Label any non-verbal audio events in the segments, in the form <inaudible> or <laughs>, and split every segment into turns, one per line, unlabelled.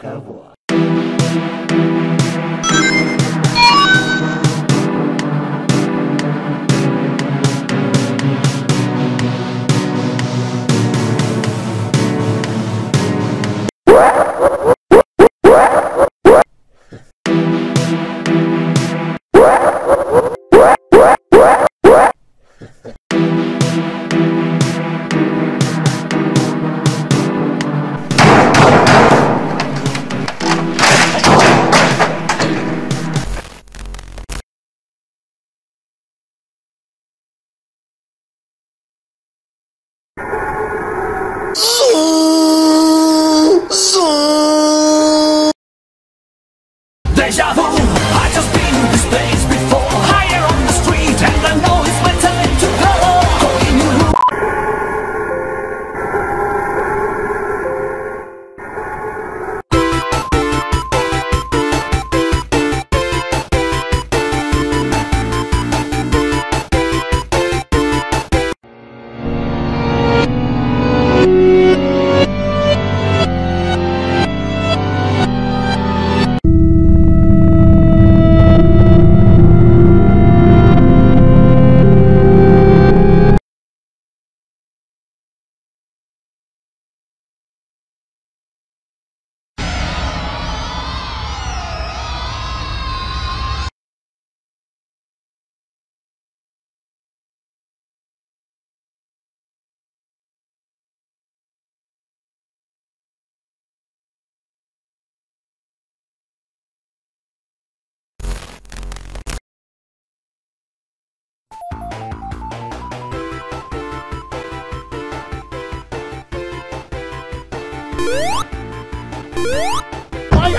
Cowboy.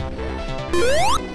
What?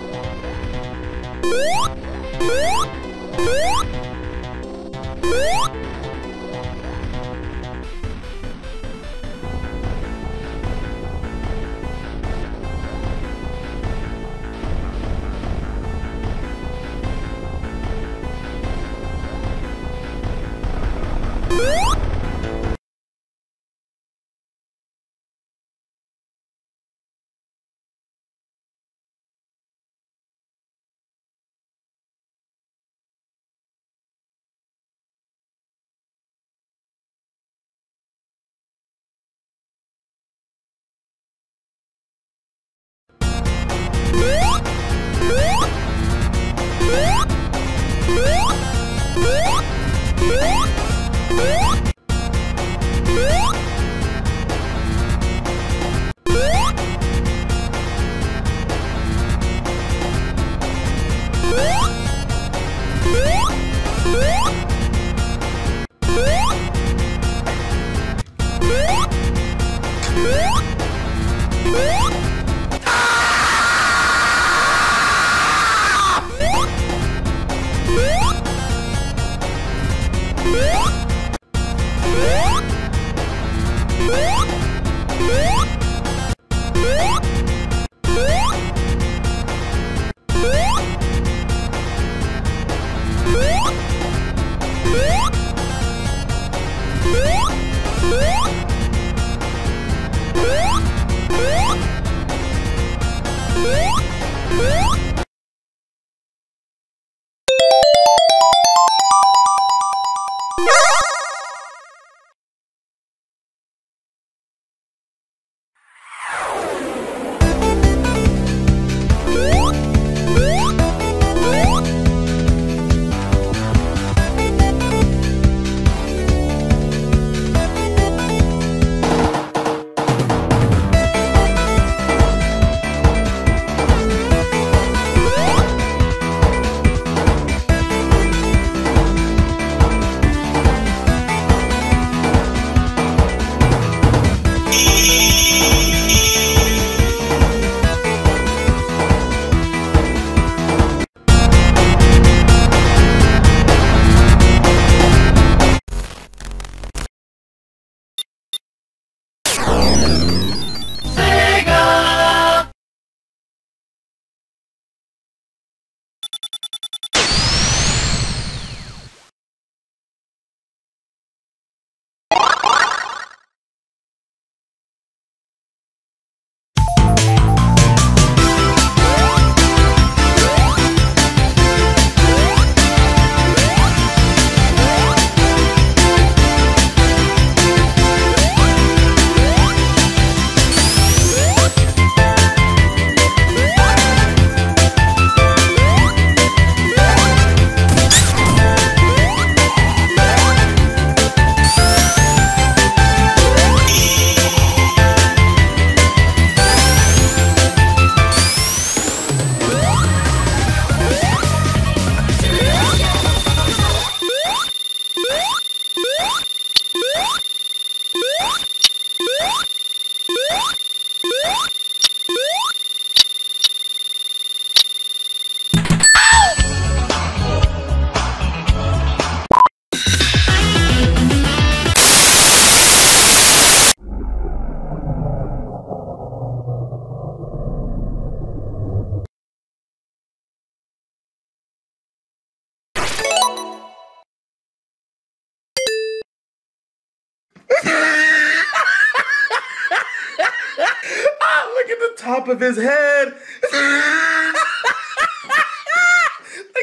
Top of his head. Look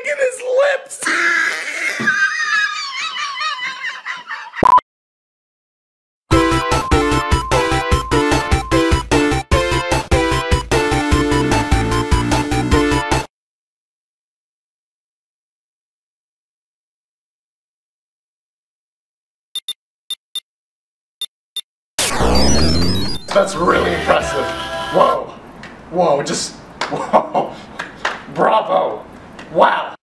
at his lips.
That's really impressive. Whoa. Whoa, just. <laughs> Whoa. Bravo. Wow.